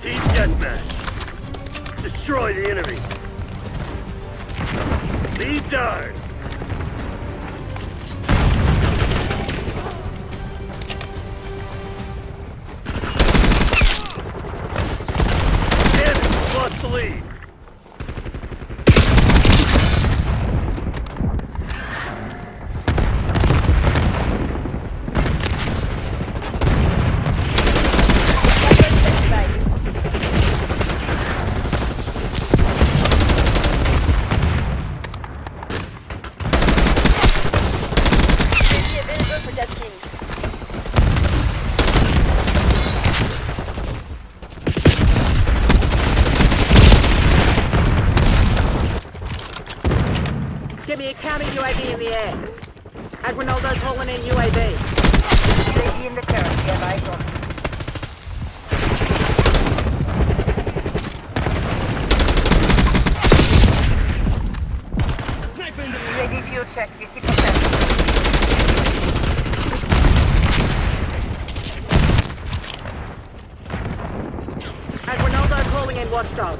Team deathmatch. Destroy the enemy. Lead. Damn it, lost the lead. A counter UAV in the air. Agrinaldo's hauling in UAV. UAV in the turret. We have eyes. UAV fuel check. 50%. Agrinaldo calling in watchdog.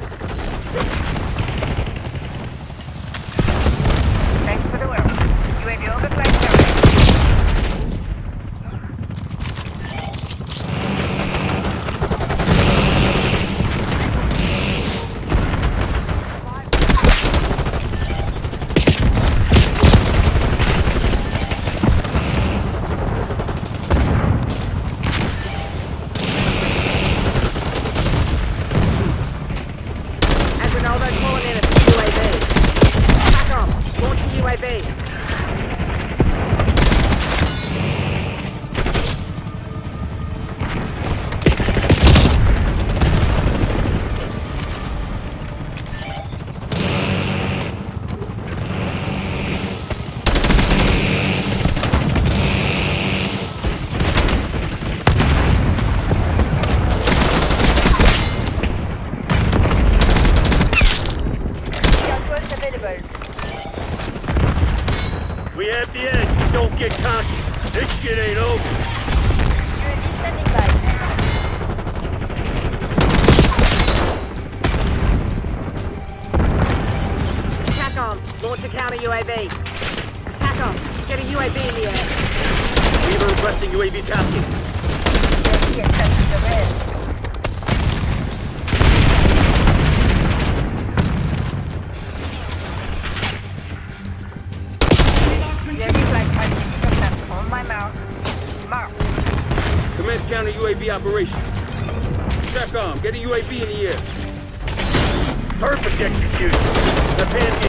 Thanks for the work. UAV overflight turret. Agrinaldo's calling in a UAV. Back off. Launching Have the edge. Don't get cocky. This shit ain't over. Standing by. Launch a counter UAV. TACOM. Get a UAV in the air. Weaver requesting UAV tasking. UAV attached counter UAV operation. TACOM, um, get a UAV in the air. Perfect execution. The pan